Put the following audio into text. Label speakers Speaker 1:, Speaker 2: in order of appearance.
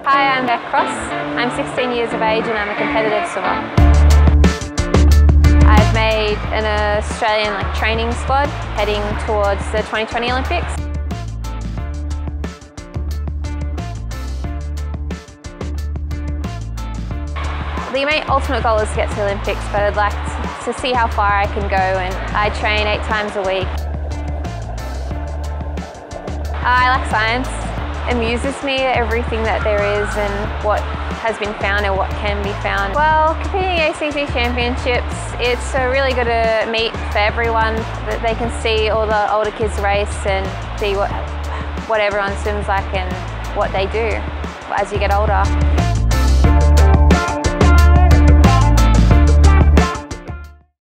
Speaker 1: Rebecca Cross. I'm 16 years of age and I'm a competitive swimmer. I've made an Australian like training squad heading towards the 2020 Olympics. The ultimate goal is to get to the Olympics, but I'd like to see how far I can go and I train eight times a week. I like science. Amuses me everything that there is and what has been found and what can be found. Well, competing ACT Championships, it's a really good uh, meet for everyone that they can see all the older kids race and see what, what everyone swims like and what they do as you get older.